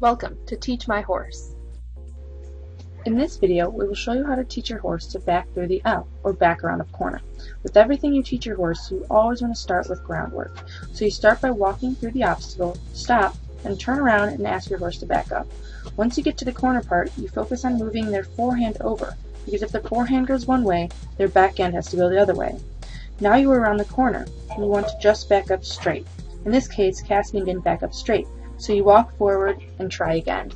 Welcome to Teach My Horse. In this video, we will show you how to teach your horse to back through the L, or back around a corner. With everything you teach your horse, you always want to start with groundwork. So you start by walking through the obstacle, stop, and turn around and ask your horse to back up. Once you get to the corner part, you focus on moving their forehand over, because if the forehand goes one way, their back end has to go the other way. Now you are around the corner, you want to just back up straight. In this case, Cassidy didn't back up straight, so you walk forward and try again.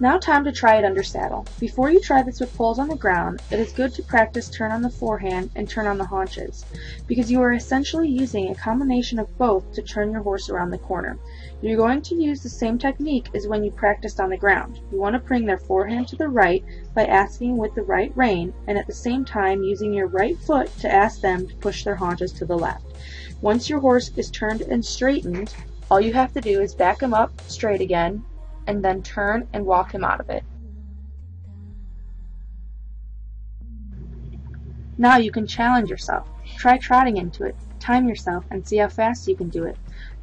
Now time to try it under saddle. Before you try this with poles on the ground, it is good to practice turn on the forehand and turn on the haunches, because you are essentially using a combination of both to turn your horse around the corner. You're going to use the same technique as when you practiced on the ground. You want to bring their forehand to the right by asking with the right rein, and at the same time using your right foot to ask them to push their haunches to the left. Once your horse is turned and straightened, all you have to do is back him up straight again and then turn and walk him out of it. Now you can challenge yourself. Try trotting into it, time yourself, and see how fast you can do it.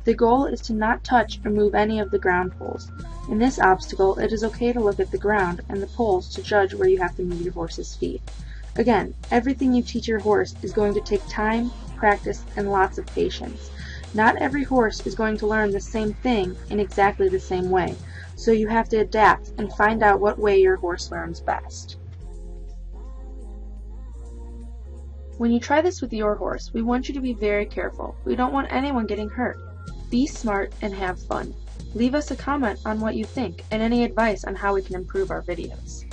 The goal is to not touch or move any of the ground poles. In this obstacle, it is okay to look at the ground and the poles to judge where you have to move your horse's feet. Again, everything you teach your horse is going to take time, practice, and lots of patience. Not every horse is going to learn the same thing in exactly the same way, so you have to adapt and find out what way your horse learns best. When you try this with your horse, we want you to be very careful. We don't want anyone getting hurt. Be smart and have fun. Leave us a comment on what you think and any advice on how we can improve our videos.